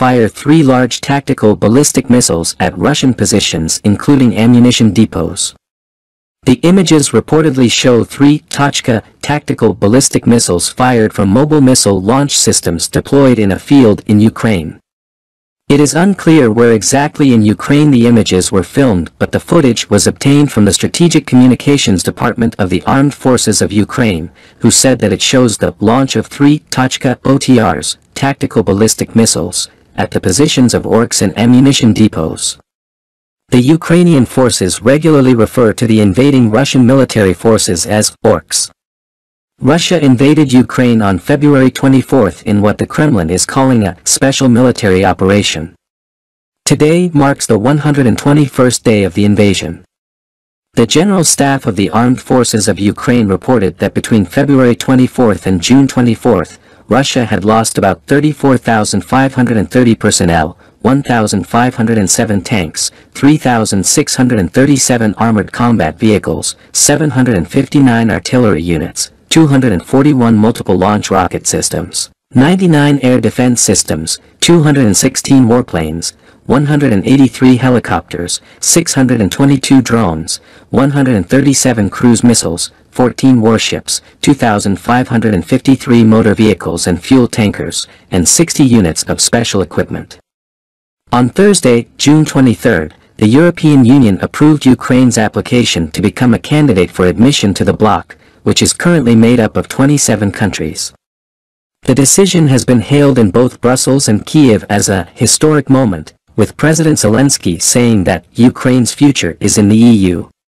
fire three large tactical ballistic missiles at Russian positions including ammunition depots. The images reportedly show three Tochka tactical ballistic missiles fired from mobile missile launch systems deployed in a field in Ukraine. It is unclear where exactly in Ukraine the images were filmed but the footage was obtained from the Strategic Communications Department of the Armed Forces of Ukraine, who said that it shows the launch of three Tochka OTRs, tactical ballistic missiles, at the positions of orks and ammunition depots. The Ukrainian forces regularly refer to the invading Russian military forces as orks. Russia invaded Ukraine on February 24 in what the Kremlin is calling a special military operation. Today marks the 121st day of the invasion. The General Staff of the Armed Forces of Ukraine reported that between February 24 and June 24, Russia had lost about 34,530 personnel, 1,507 tanks, 3,637 armored combat vehicles, 759 artillery units, 241 multiple launch rocket systems, 99 air defense systems, 216 warplanes, 183 helicopters, 622 drones, 137 cruise missiles, 14 warships, 2,553 motor vehicles and fuel tankers, and 60 units of special equipment. On Thursday, June 23, the European Union approved Ukraine's application to become a candidate for admission to the bloc, which is currently made up of 27 countries. The decision has been hailed in both Brussels and Kiev as a historic moment, with President Zelensky saying that Ukraine's future is in the EU.